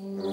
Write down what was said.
Amen.